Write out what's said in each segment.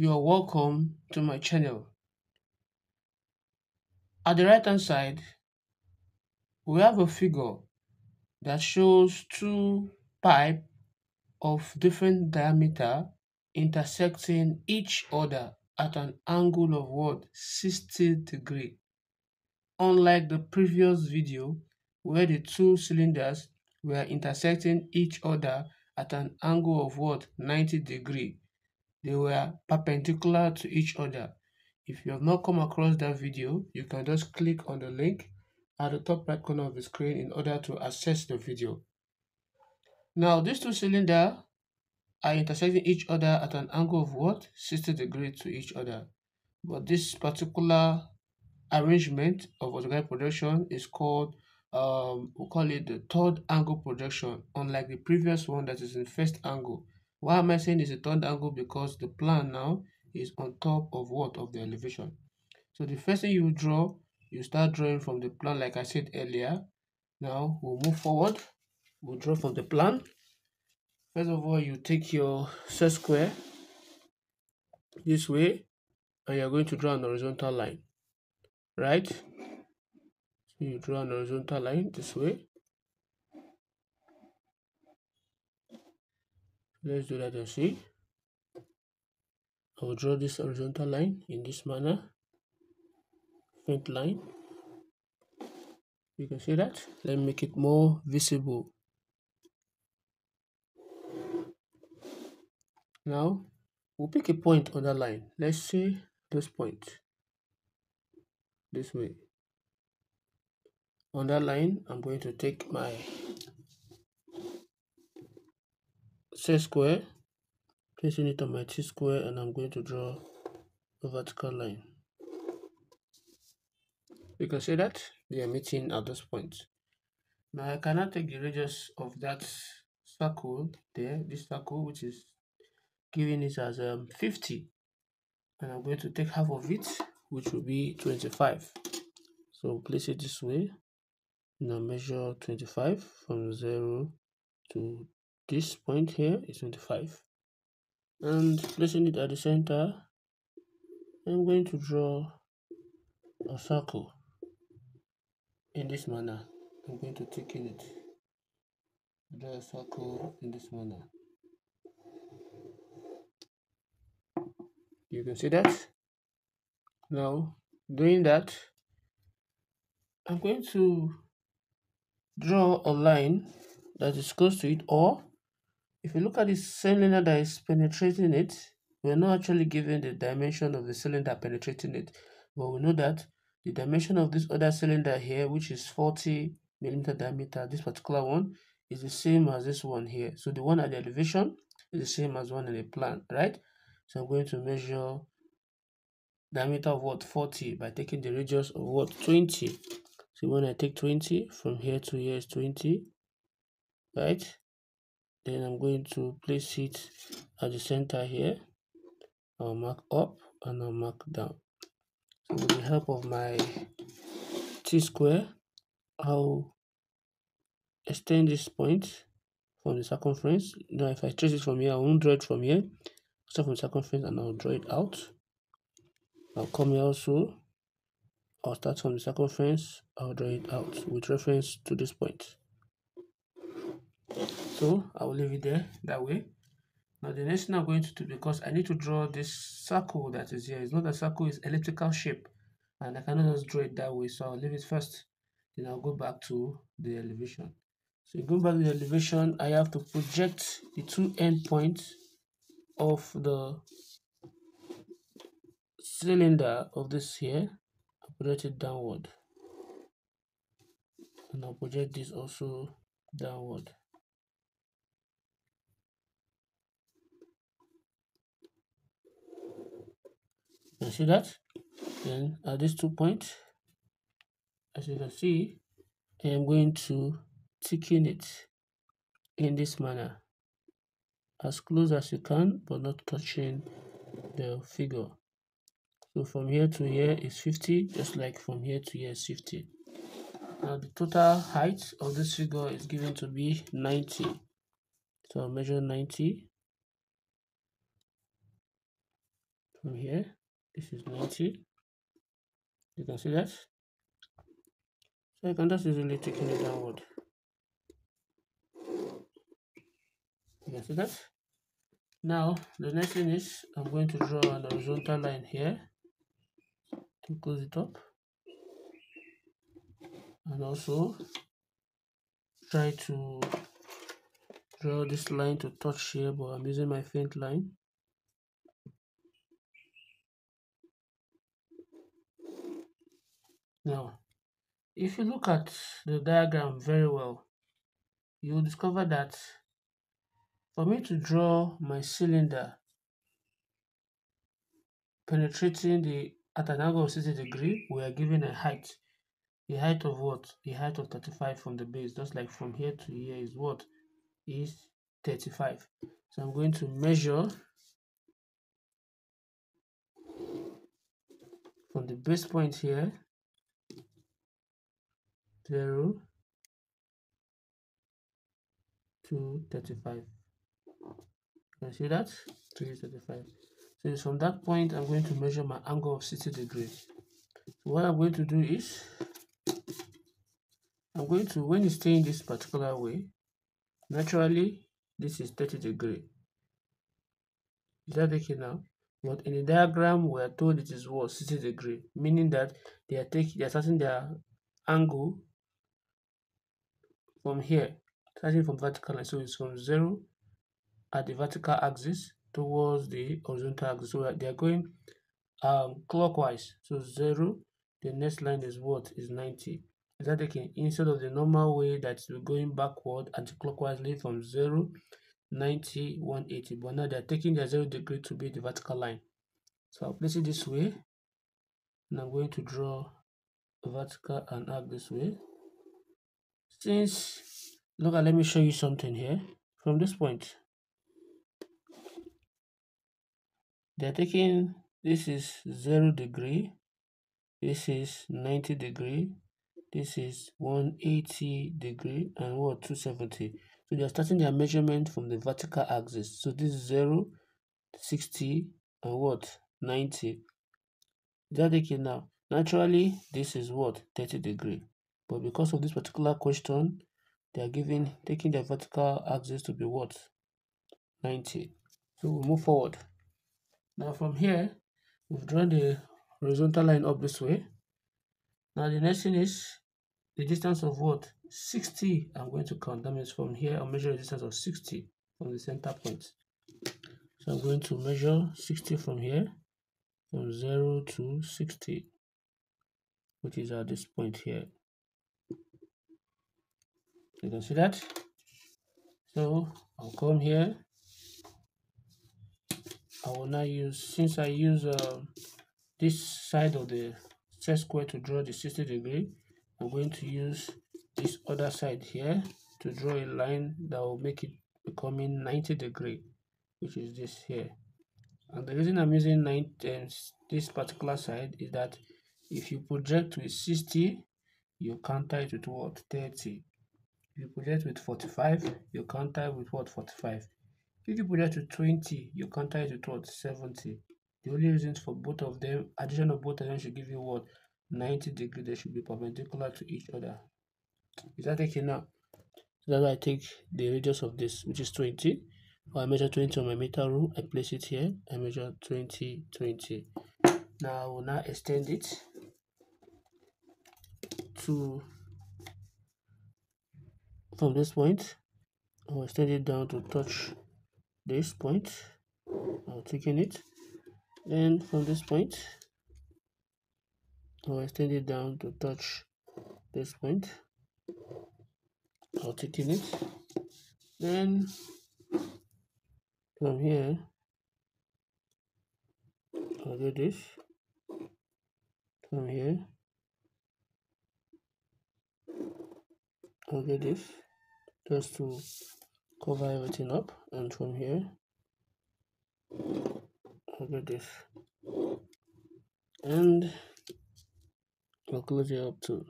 you're welcome to my channel. At the right hand side, we have a figure that shows two pipe of different diameter intersecting each other at an angle of what 60 degree. Unlike the previous video where the two cylinders were intersecting each other at an angle of what 90 degree. They were perpendicular to each other. If you have not come across that video, you can just click on the link at the top right corner of the screen in order to access the video. Now these two cylinders are intersecting each other at an angle of what? 60 degrees to each other. But this particular arrangement of orthographic projection is called um, we call it the third angle projection, unlike the previous one that is in first angle. Why am I saying it's a third angle? Because the plan now is on top of what? Of the elevation. So the first thing you draw, you start drawing from the plan like I said earlier. Now we'll move forward. We'll draw from the plan. First of all, you take your set square this way and you're going to draw an horizontal line, right? So you draw an horizontal line this way. Let's do that and see. I will draw this horizontal line in this manner. Faint line. You can see that. Let me make it more visible. Now, we'll pick a point on that line. Let's say this point. This way on that line I'm going to take my set square placing it on my T square and I'm going to draw a vertical line. You can see that they are meeting at this point. Now I cannot take the radius of that circle there this circle which is giving it as um, 50 and I'm going to take half of it which will be 25 so place it this way. Now measure 25 from 0 to this point here is 25 and placing it at the center I'm going to draw a circle in this manner. I'm going to thicken it. Draw a circle in this manner. You can see that? Now doing that I'm going to draw a line that is close to it or if you look at the cylinder that is penetrating it we're not actually given the dimension of the cylinder penetrating it but we know that the dimension of this other cylinder here which is 40 millimeter diameter this particular one is the same as this one here. So the one at the elevation is the same as one in the plan right? So i'm going to measure diameter of what? 40 by taking the radius of what? 20 so when I take 20 from here to here is 20 right then I'm going to place it at the center here. I'll mark up and I'll mark down. So with the help of my t-square I'll extend this point from the circumference. Now if I trace it from here I won't draw it from here. Start from the circumference and I'll draw it out. I'll come here also. I'll start from the circumference, I'll draw it out with reference to this point. So I'll leave it there that way. Now the next thing I'm going to do, because I need to draw this circle that is here, it's not a circle, it's elliptical shape. And I cannot just draw it that way, so I'll leave it first. Then I'll go back to the elevation. So going back to the elevation, I have to project the two endpoints of the cylinder of this here project it downward and I'll project this also downward you see that then at these two points as you can see I am going to thicken it in this manner as close as you can but not touching the figure so from here to here is 50, just like from here to here is 50. Now the total height of this figure is given to be 90. So I'll measure 90 from here this is 90 you can see that. So I can just easily take it downward you can see that. Now the next thing is I'm going to draw an horizontal line here to close it up. And also try to draw this line to touch here but I'm using my faint line now if you look at the diagram very well you'll discover that for me to draw my cylinder penetrating the at an angle of 60 degree we are given a height. The height of what? The height of 35 from the base. Just like from here to here is what? Is 35 so i'm going to measure from the base point here 0 to 35 you can see that? 335 so from that point i'm going to measure my angle of 60 degrees. So what i'm going to do is i'm going to when you stay in this particular way naturally this is 30 degree. Is that okay now? But in the diagram we are told it is what 60 degree meaning that they are taking they are starting their angle from here starting from vertical line so it's from zero at the vertical axis towards the horizontal axis. So they are going um clockwise. So zero the next line is what? Is 90 is that taking instead of the normal way that we're going backward anti-clockwise from 0 90 180 but now they're taking their zero degree to be the vertical line. So i'll place it this way and i'm going to draw vertical and arc this way since look at let me show you something here. From this point they're taking this is zero degree this is 90 degree this is 180 degree and what 270 so they're starting their measurement from the vertical axis. So this is 0 60 and what 90 that okay now? Naturally this is what 30 degree but because of this particular question they are giving taking the vertical axis to be what? 90 so we move forward. Now from here we've drawn the horizontal line up this way. Now the next thing is the distance of what? 60 i'm going to count. That means from here i'll measure a distance of 60 from the center point. So i'm going to measure 60 from here from 0 to 60 which is at this point here you can see that? So i'll come here. I will now use since i use uh, this side of the set square to draw the 60 degree i'm going to use this other side here to draw a line that will make it becoming 90 degree which is this here. And the reason i'm using 90 um, this particular side is that if you project with 60 you counter it with what? 30 if you project with 45 you counter with what 45 if you project with 20 you counter it with what 70 the only reasons for both of them addition of both of them should give you what 90 degree they should be perpendicular to each other. Is that okay now? So that's why i take the radius of this which is 20 I measure 20 on my meter rule I place it here I measure 20 20 now I will now extend it to from this point I extend it down to touch this point. I'll taking it. Then from this point I'll extend it down to touch this point. I'll taking it. Then from here I'll do this. From here I'll do this just to cover everything up and from here I'll do this and I'll close it up too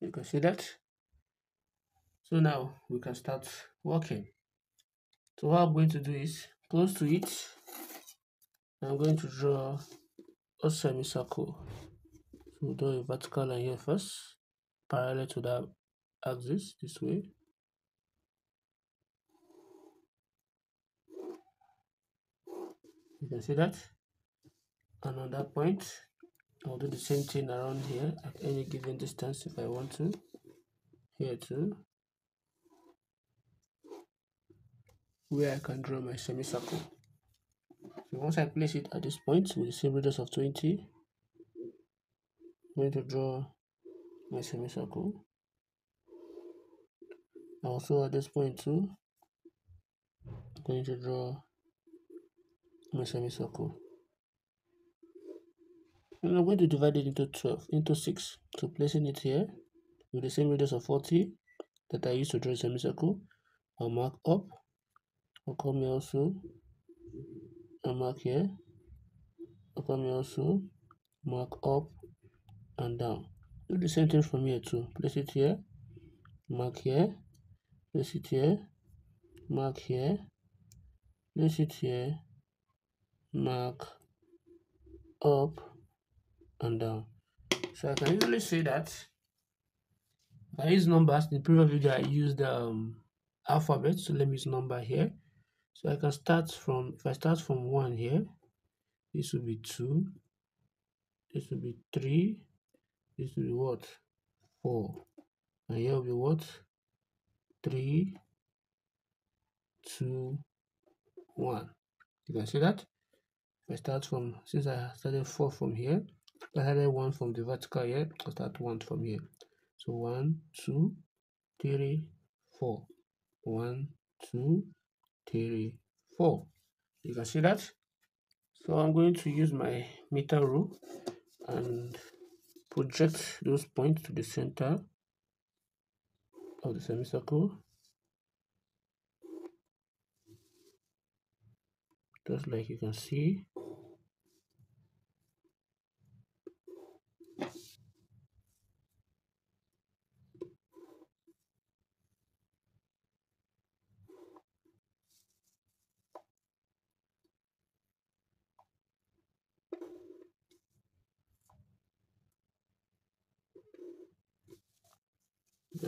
you can see that so now we can start working So what I'm going to do is close to it. I'm going to draw a semicircle. So draw a vertical line here first, parallel to that axis this way. You can see that. And on that point, I'll do the same thing around here at any given distance if I want to. Here too. Where I can draw my semicircle. So once I place it at this point with the same radius of 20, I'm going to draw my semicircle. Also at this point too, I'm going to draw my semicircle. And I'm going to divide it into 12, into 6. So placing it here with the same radius of 40 that I used to draw a semicircle, I'll mark up. I'll come here also, I'll mark here. I'll come here also, mark up and down. Do the same thing from here too. Place it here, mark here, place it here, mark here, place it here, mark up and down. So I can easily say that I use numbers. In the previous video, I used um, alphabet. So let me use number here. So I can start from, if I start from 1 here, this will be 2, this will be 3, this will be what? 4. And here will be what? 3, 2, 1. You can see that? If I start from, since I started 4 from here, I started 1 from the vertical here, I'll start 1 from here. So 1, 2, 3, 4. 1, 2, 3, 4. You can see that? So I'm going to use my meter rule and project those points to the center of the semicircle. Just like you can see.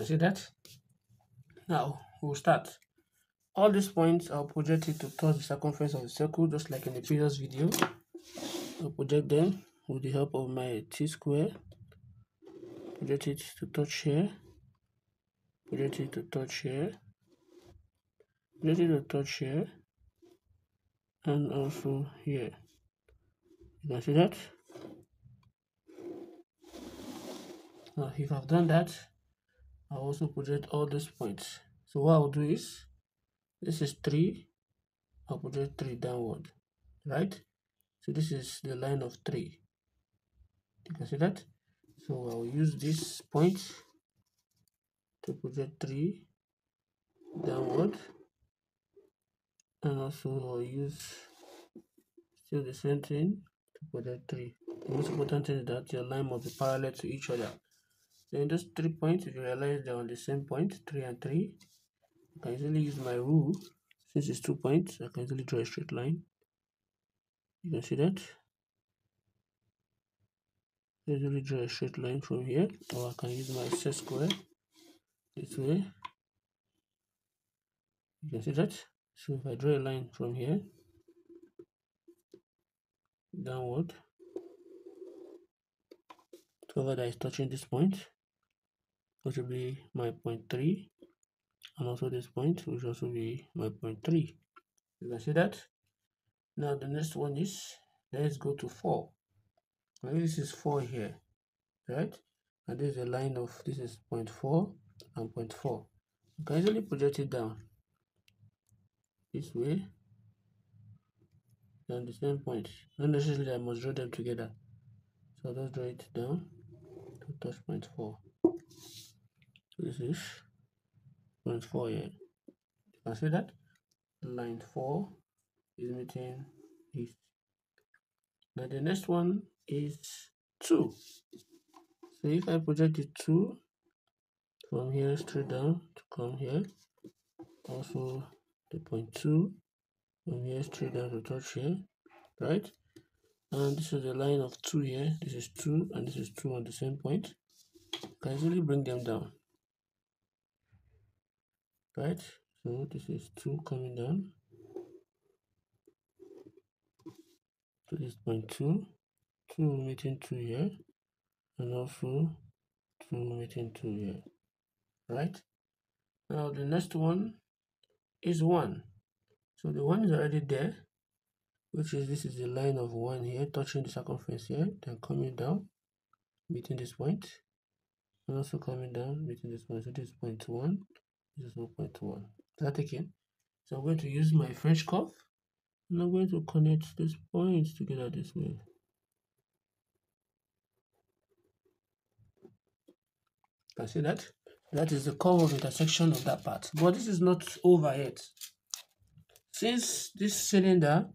See that? Now we'll start. All these points are projected to touch the circumference of the circle just like in the previous video. I'll project them with the help of my t-square. Project it to touch here. Project it to touch here. Project it to touch here. And also here. You can see that? Now if I've done that, I'll also project all these points. So what I'll do is, this is 3, I'll project 3 downward, right? So this is the line of 3. You can see that? So I'll use this point to project 3 downward. And also I'll use still the same thing to project 3. The most important thing is that your line must be parallel to each other. So in those three points, if you realize they're on the same point, 3 and 3, I can easily use my rule. Since it's two points, I can easily draw a straight line. You can see that. I easily draw a straight line from here, or I can use my set square this way. You can see that. So if I draw a line from here, downward, cover that is touching this point, which will be my point 3 and also this point which also be my point 3 you can see that? Now the next one is let's go to 4 now this is 4 here right? And this is a line of this is point 4 and point 4 you can easily project it down. This way. And the same point. Not necessarily I must draw them together. So just draw it down to touch point 4 this is point 4 here you can see that? Line 4 is meeting this now the next one is 2 so if I project the 2 from here straight down to come here also the point 2 from here straight down to touch here right? And this is a line of 2 here. This is 2 and this is 2 on the same point. You can easily bring them down right so this is 2 coming down. To this point 2 2 meeting 2 here and also 2 meeting 2 here right? Now the next one is 1 so the 1 is already there which is this is the line of 1 here touching the circumference here then coming down meeting this point and also coming down meeting this point. So this is point 1 this is 1.1 is that taken so i'm going to use my french curve and i'm going to connect these points together this way. Can see that? That is the curve of intersection of that part. But this is not over yet. Since this cylinder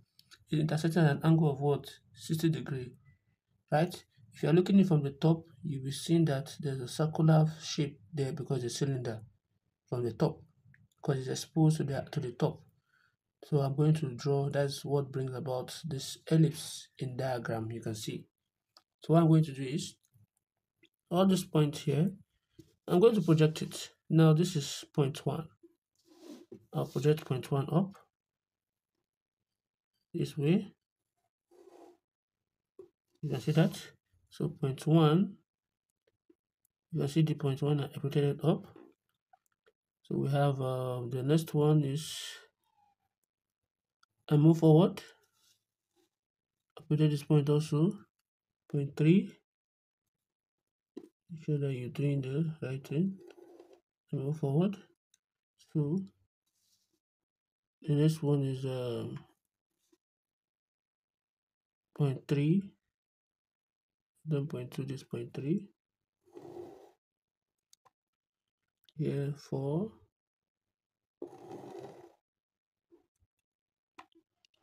is intersecting at an angle of what? 60 degree right? If you're looking from the top you'll be seeing that there's a circular shape there because the cylinder from the top because it's exposed to the to the top so i'm going to draw that's what brings about this ellipse in diagram you can see so what i'm going to do is all this point here I'm going to project it. Now this is point one. I'll project point one up this way. You can see that. So point one, you can see the point one I projected up. So we have uh, the next one is I move forward. I project this point also. Point three make sure that you're doing the right thing and move forward so the next one is um, point three then point two this point three here four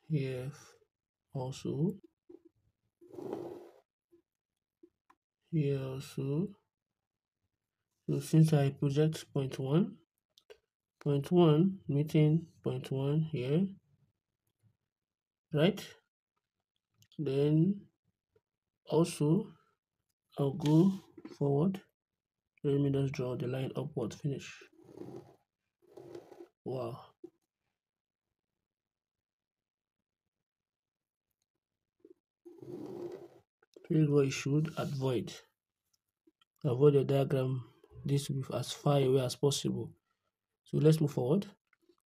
here also here also so since I project point one, point one meeting point one here, right? Then also I'll go forward. Let me just draw the line upward finish. Wow. Here's what you should avoid. Avoid the diagram this with as far away as possible. So let's move forward.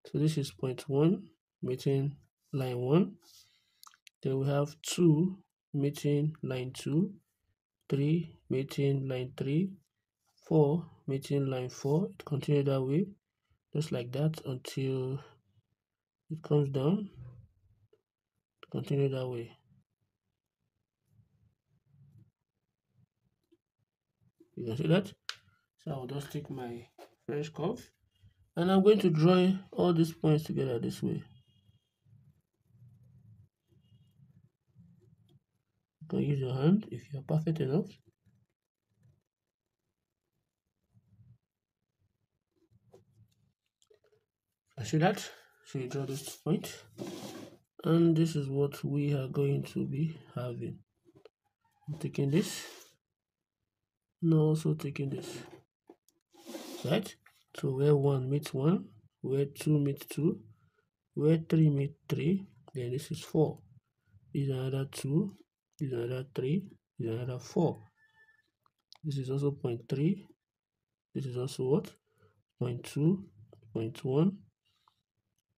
So this is point one meeting line one. Then we have two meeting line two, three meeting line three, four meeting line four. It continue that way, just like that until it comes down. Continue that way. You can see that? So I'll just take my French curve and I'm going to draw all these points together this way. You can use your hand if you're perfect enough. I see that. So you draw this. And this is what we are going to be having. I'm taking this. And also taking this right? So where 1 meets 1, where 2 meets 2, where 3 meets 3, then this is 4. This is another 2, this is another 3, this is another 4. This is also point 3, this is also what? Point 2, point 1,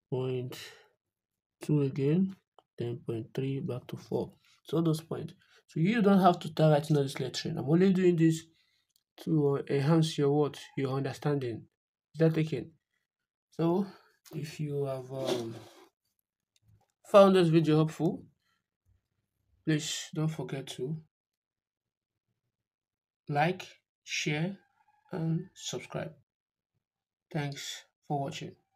point 2 again, then point 3 back to 4. So those points. So you don't have to start writing all this lettering. I'm only doing this to enhance your what your understanding is that taken so if you have um, found this video helpful please don't forget to like share and subscribe thanks for watching